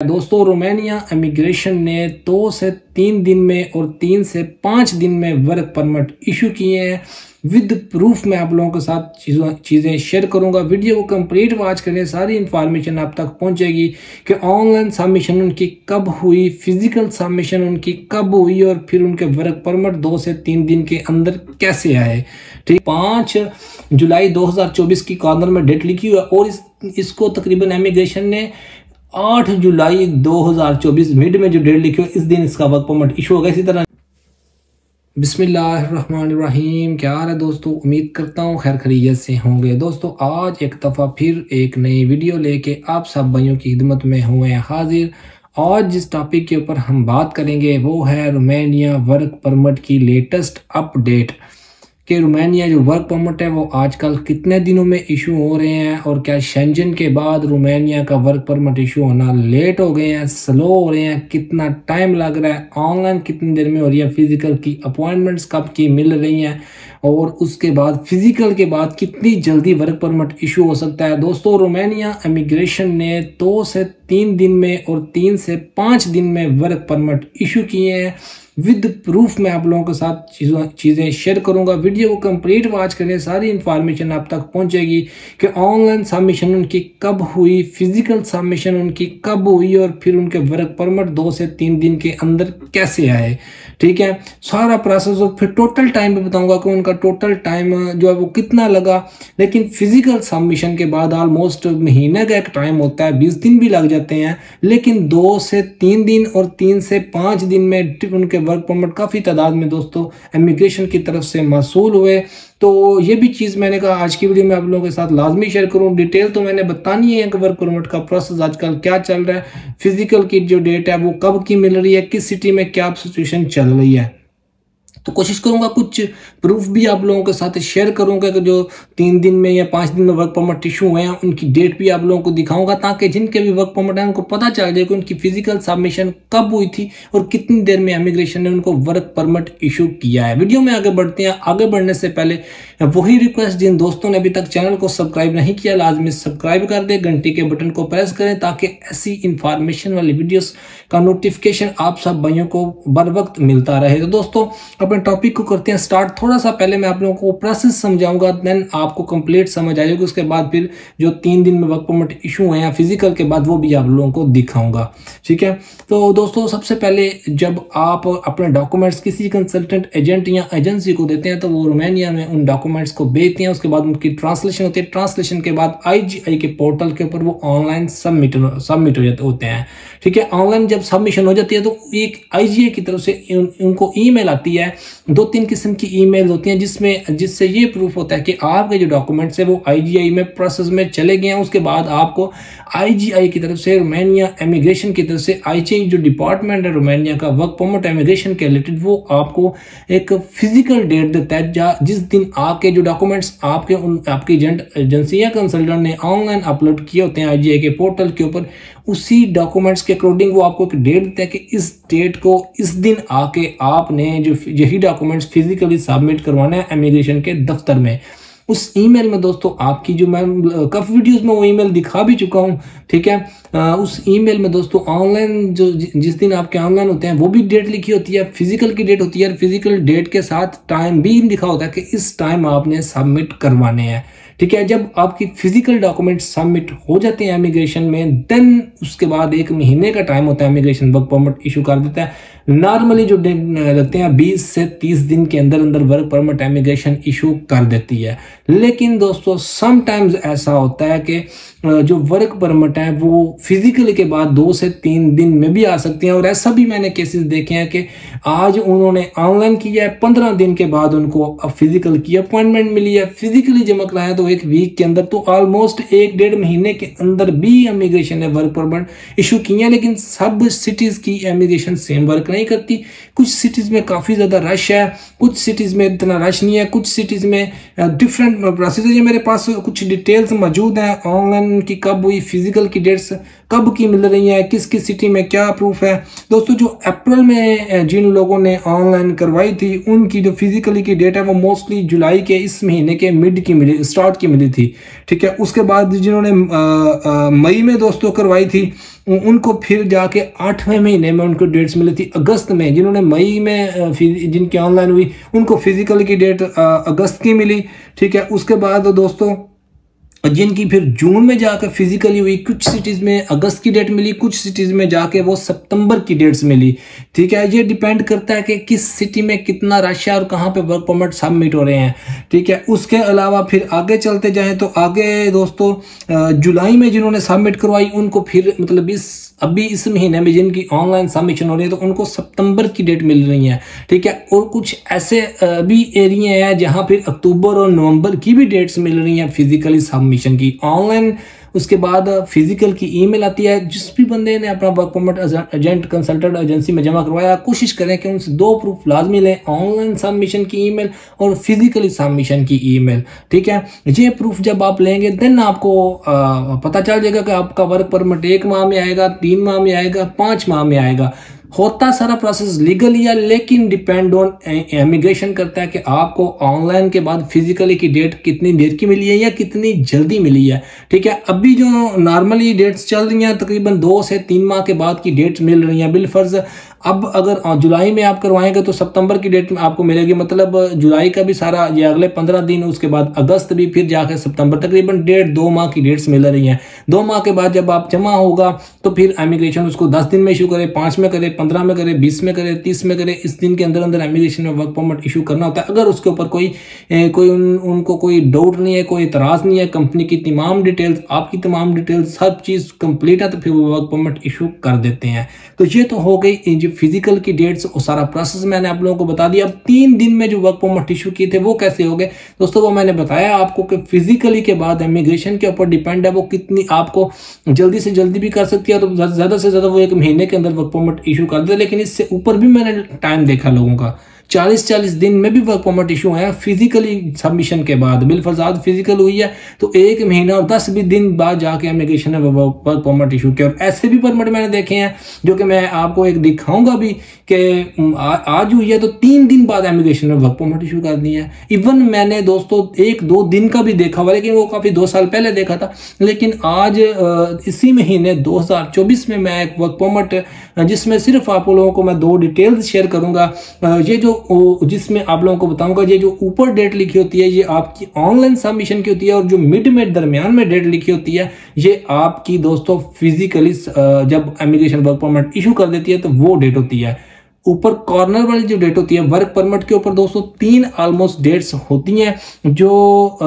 दोस्तों, Romania immigration ने दो से तीन दिन में और तीन से पाँच दिन में वर्क परमिट इशू किए हैं। विद प्रूफ मैं आप लोगों के साथ चीज़ें शेयर करूँगा। वीडियो को कंप्लीट वॉच करें सारी इन्फॉर्मेशन आप तक पहुंचेगी कि ऑनलाइन सबमिशन उनकी कब हुई फ़िज़िकल सबमिशन उनकी कब हुई और फिर उनके वर्क परमिट दो से तीन दिन के अंदर कैसे आए। ठीक, पाँच जुलाई 2024 की कॉर्नर में डेट लिखी हुई है और इस इसको तकरीबन इमिग्रेशन ने 8 जुलाई 2024 मिड में जो डेट लिखी हुई, इस दिन इसका वर्क परमिट इशू होगा। इसी तरह बिस्मिल्लाहिर्रहमानिर्रहीम, क्या हाल है दोस्तों? उम्मीद करता हूँ खैर खरीत से होंगे। दोस्तों, आज एक दफ़ा फिर एक नई वीडियो लेके आप सब भाइयों की खिदमत में हुए हैं हाजिर। आज जिस टॉपिक के ऊपर हम बात करेंगे, वो है रोमानिया वर्क परमिट की लेटेस्ट अपडेट कि रोमानिया जो वर्क परमिट है वो आजकल कितने दिनों में इशू हो रहे हैं और क्या शेंजन के बाद रोमानिया का वर्क परमिट इशू होना लेट हो गए हैं स्लो हो रहे हैं, कितना टाइम लग रहा है ऑनलाइन कितनी देर में हो रही है फ़िज़िकल की अपॉइंटमेंट्स कब की मिल रही हैं और उसके बाद फ़िज़िकल के बाद कितनी जल्दी वर्क परमिट इशू हो सकता है। दोस्तों, रोमानिया इमिग्रेशन ने दो से तीन दिन में और तीन से पाँच दिन में वर्क परमिट इशू किए हैं। विद प्रूफ मैं आप लोगों के साथ चीज़ों, चीज़ें शेयर करूँगा। वीडियो को कंप्लीट वॉच करें, सारी इन्फॉर्मेशन आप तक पहुंचेगी कि ऑनलाइन सबमिशन उनकी कब हुई फ़िज़िकल सबमिशन उनकी कब हुई और फिर उनके वर्क परमिट दो से तीन दिन के अंदर कैसे आए। ठीक है? सारा प्रोसेस और फिर टोटल टाइम भी बताऊँगा कि उनका टोटल टाइम जो है वो कितना लगा। लेकिन फ़िज़िकल सबमिशन के बाद ऑलमोस्ट महीने का एक टाइम होता है, बीस दिन भी लग जाते हैं। लेकिन दो से तीन दिन और तीन से पाँच दिन में उनके वर्क परमिट काफ़ी तादाद में दोस्तों इमिग्रेशन की तरफ़ से मौसूल हुए। तो ये भी चीज़ मैंने कहा, आज की वीडियो में आप लोगों के साथ लाजमी शेयर करूँ। डिटेल तो मैंने बतानी है कि वर्क परमिट का प्रोसेस आजकल क्या चल रहा है फ़िज़िकल की जो डेट है, वो कब की मिल रही है, किस सिटी में क्या सिचुएशन चल रही है। तो कोशिश करूँगा कुछ प्रूफ भी आप लोगों के साथ शेयर करूँगा कि जो तीन दिन में या पाँच दिन में वर्क परमिट इशू हुए हैं, उनकी डेट भी आप लोगों को दिखाऊँगा ताकि जिनके भी वर्क परमिट है, उनको पता चल जाए कि उनकी फ़िज़िकल सबमिशन कब हुई थी और कितनी देर में इमिग्रेशन ने उनको वर्क परमिट इशू किया है। वीडियो में आगे बढ़ते हैं। आगे बढ़ने से पहले वही रिक्वेस्ट जिन दोस्तों ने अभी तक चैनल को सब्सक्राइब नहीं किया, लाजमी सब्सक्राइब कर दे। घंटी के बटन को प्रेस करें ताकि ऐसी इंफॉर्मेशन वाली वीडियोस का नोटिफिकेशन आप सब भाइयों को बर वक्त मिलता रहे। तो दोस्तों अपने टॉपिक को करते हैं स्टार्ट थोड़ा सा पहले मैं आप लोगों को प्रोसेस समझाऊँगा देन आपको कंप्लीट समझ आएगी। उसके बाद फिर जो तीन दिन में वर्क परमिट इशू हुए हैं फ़िज़िकल के बाद, वो भी आप लोगों को दिखाऊँगा। ठीक है? तो दोस्तों, सबसे पहले जब आप अपने डॉक्यूमेंट्स किसी कंसल्टेंट एजेंट या एजेंसी को देते हैं तो वो रोमानिया में उन डॉक्यूमेंट्स को भेजते हैं। उसके बाद उनकी ट्रांसलेशन होती है। ट्रांसलेशन के बाद आई के पोर्टल के ऊपर वो ऑनलाइन सबमिट सबमिट हो जाते, होते हैं। ठीक है? ऑनलाइन जब सबमिशन हो जाती है तो एक आई की तरफ़ से उनको ईमेल आती है। दो तीन किस्म की ईमेल होती हैं जिसमें, जिससे ये प्रूफ होता है कि आपके जो डॉक्यूमेंट्स है वो आईजीआई में प्रोसेस में चले गए हैं। उसके बाद आपको आईजीआई की तरफ़ से रोमानिया इमिग्रेशन की तरफ़ से आई जो डिपार्टमेंट है रोमानिया का वर्क परमिट इमिग्रेशन के रिलेटेड वो आपको एक फ़िज़िकल डेट देता है जिस दिन आपके जो डॉक्यूमेंट्स आपके उन, आपकी एजेंट एजेंसी या कंसल्टेंट ने ऑनलाइन अपलोड किए होते हैं आई के पोर्टल के ऊपर उसी डॉक्यूमेंट्स के अकॉर्डिंग वो आपको एक डेट देता है कि इस डेट को, इस दिन आके आपने जो, यही डॉक्यूमेंट्स फिजिकली सबमिट करवाना है इमिग्रेशन के दफ्तर में। उस ईमेल में दोस्तों आपकी जो मैं काफ़ी वीडियोस में वो ईमेल दिखा भी चुका हूँ ठीक है? आ, उस ईमेल में दोस्तों ऑनलाइन जो जिस दिन आपके ऑनलाइन होते हैं वो भी डेट लिखी होती है फ़िज़िकल की डेट होती है फ़िज़िकल डेट के साथ टाइम भी लिखा होता है कि इस टाइम आपने सबमिट करवाने हैं ठीक है? जब आपकी फ़िज़िकल डॉक्यूमेंट सबमिट हो जाते हैं इमिग्रेशन में देन उसके बाद एक महीने का टाइम होता है इमिग्रेशन वर्क परमिट इशू कर देता है। नॉर्मली जो लगते हैं 20 से 30 दिन के अंदर अंदर वर्क परमिट इमिग्रेशन इशू कर देती है। लेकिन दोस्तों समटाइम्स ऐसा होता है कि जो वर्क परमिट है, वो फ़िज़िकल के बाद दो से तीन दिन में भी आ सकती हैं। और ऐसा भी मैंने केसेस देखे हैं कि आज उन्होंने ऑनलाइन किया है, पंद्रह दिन के बाद उनको फ़िज़िकल की अपॉइंटमेंट मिली है। फिजिकली जमा कराया तो एक वीक के अंदर तो ऑलमोस्ट एक डेढ़ महीने के अंदर भी इमिग्रेशन ने वर्क परमिट इशू किया है, लेकिन सब सिटीज़ की इमिग्रेशन सेम वर्क नहीं करती। कुछ सिटीज़ में काफ़ी ज़्यादा रश है, कुछ सिटीज़ में इतना रश नहीं है, कुछ सिटीज़ में डिफरेंट प्रोसेस ये मेरे पास, कुछ डिटेल्स मौजूद हैं ऑनलाइन की कब हुई फ़िज़िकल की डेट्स कब की मिल रही है, किस किस सिटी में क्या प्रूफ है। दोस्तों, जो अप्रैल में जिन लोगों ने ऑनलाइन करवाई थी, उनकी जो फिजिकली की डेट है, वो मोस्टली जुलाई के, इस महीने के मिड की मिली स्टार्ट की मिली थी। ठीक है, उसके बाद जिन्होंने मई में दोस्तों करवाई थी उनको फिर जाके आठवें महीने में उनको डेट्स मिली थी, अगस्त में जिन्होंने मई में जिनकी ऑनलाइन हुई, उनको फ़िज़िकल की डेट अगस्त की मिली। ठीक है, उसके बाद दोस्तों जिनकी फिर जून में जाकर फिजिकली हुई, कुछ सिटीज़ में अगस्त की डेट मिली, कुछ सिटीज़ में जाके वो सितंबर की डेट्स मिली। ठीक है, ये डिपेंड करता है कि किस सिटी में कितना रश है और कहाँ पे वर्क परमिट सबमिट हो रहे हैं। ठीक है, उसके अलावा फिर आगे चलते जाएँ तो आगे दोस्तों जुलाई में जिन्होंने सबमिट करवाई, उनको फिर मतलब इस, अभी इस महीने में जिनकी ऑनलाइन सबमिशन हो रही है तो उनको सितंबर की डेट मिल रही है। ठीक है, और कुछ ऐसे भी एरिया हैं जहाँ फिर अक्टूबर और नवंबर की भी डेट्स मिल रही हैं फिजिकली सबमिशन की ऑनलाइन उसके बाद फ़िज़िकल की ईमेल आती है जिस भी बंदे ने अपना work permit agent consultant agency में जमा करवाया कोशिश करें कि उनसे दो प्रूफ लाजमी लें ऑनलाइन सबमिशन की ईमेल और फिजिकली सबमिशन की ईमेल ठीक है? ये प्रूफ जब आप लेंगे देन आपको आ, पता चल जाएगा कि आपका वर्क परमिट एक माह में आएगा तीन माह में आएगा पाँच माह में आएगा। होता सारा प्रोसेस लीगल या लेकिन डिपेंड ऑन इमिग्रेशन करता है कि आपको ऑनलाइन के बाद फिजिकली की डेट कितनी देर की मिली है या कितनी जल्दी मिली है। ठीक है, अभी जो नॉर्मली डेट्स चल रही हैं, तकरीबन दो से तीन माह के बाद की डेट्स मिल रही हैं। बिलफर्ज अब अगर जुलाई में आप करवाएँगे तो सितंबर की डेट में आपको मिलेगी। मतलब जुलाई का भी सारा ये अगले पंद्रह दिन उसके बाद अगस्त भी फिर जाकर सितंबर तकरीबन डेढ़ दो माह की डेट्स मिल रही हैं। दो माह के बाद जब आप जमा होगा तो फिर इमिग्रेशन उसको दस दिन में इशू करे पाँच में करे पंद्रह में करे बीस में करे तीस में करे इस दिन के अंदर अंदर इमिग्रेशन में वर्क परमिट इशू करना होता है। अगर उसके ऊपर कोई कोई उन, उनको कोई डाउट नहीं है कोई इतराज नहीं है कंपनी की तमाम डिटेल्स आपकी तमाम डिटेल्स सब चीज़ कंप्लीट है तो फिर वो वर्क परमिट इशू कर देते हैं। तो ये तो हो गई जो फ़िज़िकल की डेट्स और सारा प्रोसेस मैंने आप लोगों को बता दिया। अब तीन दिन में जो वर्क परमिट इशू किए थे, वो कैसे हो गए? दोस्तों, वो मैंने बताया आपको कि फिजिकली के बाद इमिग्रेशन के ऊपर डिपेंड है, वो कितनी आपको जल्दी से जल्दी भी कर सकती है। तो ज़्यादा से ज़्यादा वो एक महीने के अंदर वर्क परमिट इशू कर दे, लेकिन इससे ऊपर भी मैंने टाइम देखा लोगों का। चालीस चालीस दिन में भी वर्क परमिट इशू है फिजिकली सबमिशन के बाद। बिल फसाद फ़िज़िकल हुई है तो एक महीना और दस भी दिन बाद जाके इमिग्रेशन ने वर्क परमिट इशू किया। और ऐसे भी परमिट मैंने देखे हैं, जो कि मैं आपको एक दिखाऊँगा भी कि आज हुई है तो तीन दिन बाद इमिग्रेशन ने वर्क परमिट इशू कर दिया है। इवन मैंने दोस्तों, एक दो दिन का भी देखा हुआ, लेकिन वो काफ़ी दो साल पहले देखा था। लेकिन आज इसी महीने 2024 में मैं एक वर्क परमिट जिसमें सिर्फ़ आप लोगों को मैं दो डिटेल्स शेयर करूँगा। ये जो जिसमें आप लोगों को बताऊँगा, ये जो ऊपर डेट लिखी होती है, ये आपकी ऑनलाइन सबमिशन की होती है, और जो मिड में दरमियान में डेट लिखी होती है, ये आपकी दोस्तों फिजिकली जब इमिग्रेशन वर्क परमिट इशू कर देती है तो वो डेट होती है। ऊपर कॉर्नर वाली जो डेट होती है वर्क परमिट के ऊपर दोस्तों तीन ऑलमोस्ट डेट्स होती हैं, जो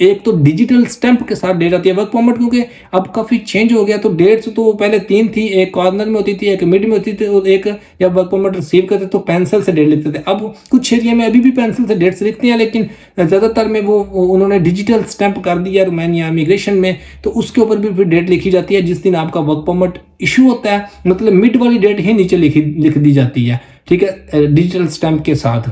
एक तो डिजिटल स्टैंप के साथ डेट आती है वर्क परमिट क्योंकि अब काफ़ी चेंज हो गया तो डेट्स तो पहले तीन थी, एक कॉर्नर में होती थी, एक मिड में होती थी, और एक जब वर्क परमिट रिसीव करते तो पेंसिल से डेट लिखते थे। अब कुछ एरिया में अभी भी पेंसिल से डेट्स लिखते हैं, लेकिन ज़्यादातर में वो उन्होंने डिजिटल स्टैंप कर दिया रोमानिया इमिग्रेशन में तो उसके ऊपर भी फिर डेट लिखी जाती है, जिस दिन आपका वर्क परमिट इशू होता है मतलब मिड वाली डेट ही नीचे लिखी, लिख दी जाती है, ठीक है डिजिटल स्टैंप के साथ।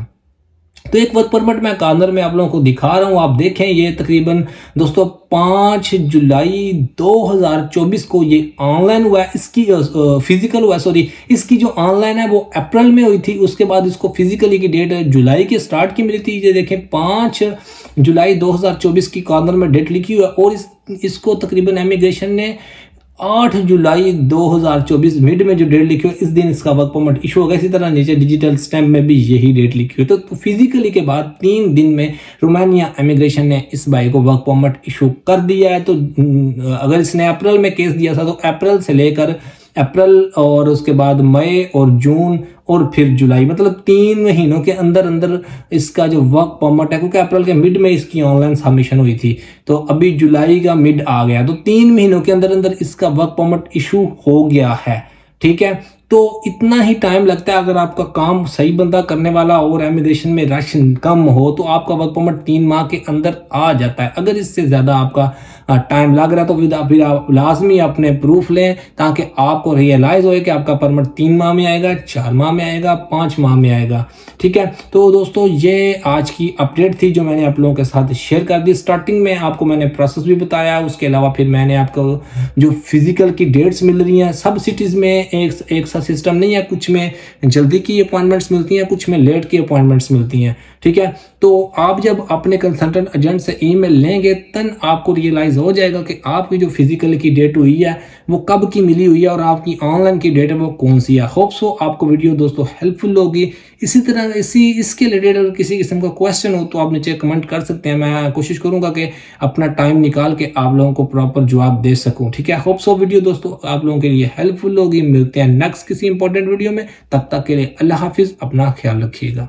तो एक वर्क परमिट मैं कार्नर में आप लोगों को दिखा रहा हूँ, आप देखें, ये तकरीबन दोस्तों पाँच जुलाई 2024 को ये ऑनलाइन हुआ है। इसकी फ़िज़िकल हुआ सॉरी इसकी जो ऑनलाइन है वो अप्रैल में हुई थी, उसके बाद इसको फिजिकली की डेट जुलाई के स्टार्ट की मिली थी। ये देखें, पाँच जुलाई 2024 की कॉर्नर में डेट लिखी हुई है और इस, इसको तकरीबन इमिग्रेशन ने 8 जुलाई 2024 मिड में जो डेट लिखी हुई इस दिन इसका वर्क परमिट इशू होगा। इसी तरह नीचे डिजिटल स्टैम्प में भी यही डेट लिखी हुई। तो, तो फिजिकली के बाद तीन दिन में रोमानिया इमिग्रेशन ने इस भाई को वर्क परमिट इशू कर दिया है। तो अगर इसने अप्रैल में केस दिया था तो अप्रैल से लेकर अप्रैल और उसके बाद मई और जून और फिर जुलाई मतलब तीन महीनों के अंदर अंदर इसका जो वर्क परमिट है, क्योंकि अप्रैल के मिड में इसकी ऑनलाइन सबमिशन हुई थी तो अभी जुलाई का मिड आ गया। तो तीन महीनों के अंदर अंदर इसका वर्क परमिट इशू हो गया है, ठीक है? तो इतना ही टाइम लगता है अगर आपका काम सही बंदा करने वाला और इमिग्रेशन में रश कम हो तो आपका वर्क परमिट तीन माह के अंदर आ जाता है। अगर इससे ज़्यादा आपका टाइम लग रहा है तो फिर आप लाजमी अपने प्रूफ लें, ताकि आपको रियलाइज़ हो कि आपका परमिट तीन माह में आएगा, चार माह में आएगा, पाँच माह में आएगा। ठीक है? तो दोस्तों, ये आज की अपडेट थी जो मैंने आप लोगों के साथ शेयर कर दी। स्टार्टिंग में आपको मैंने प्रोसेस भी बताया, उसके अलावा फिर मैंने आपको जो फ़िज़िकल की डेट्स मिल रही हैं, सब सिटीज़ में एक एक सिस्टम नहीं है, कुछ में जल्दी की अपॉइंटमेंट्स मिलती हैं, कुछ में लेट की अपॉइंटमेंट्स मिलती हैं, ठीक है? तो आप जब अपने कंसल्टेंट एजेंट से ईमेल लेंगे, तन आपको रियलाइज़ रियलाइज़ हो जाएगा कि आपकी जो फ़िज़िकल की डेट हुई है वो कब की मिली हुई है और आपकी ऑनलाइन की डेट है वो कौन सी है? होप सो आपको वीडियो दोस्तों हेल्पफुल होगी। इसी तरह, इसी, इसके रिलेटेड अगर किसी किस्म का क्वेश्चन हो तो आप नीचे कमेंट कर सकते हैं। मैं कोशिश करूँगा कि अपना टाइम निकाल के आप लोगों को प्रॉपर जवाब दे सकूँ, ठीक है? होप सो वीडियो दोस्तों आप लोगों के लिए हेल्पफुल होगी। मिलते हैं नेक्स्ट किसी इंपॉर्टेंट वीडियो में। तब तक के लिए अल्लाह हाफिज, अपना ख्याल रखिएगा।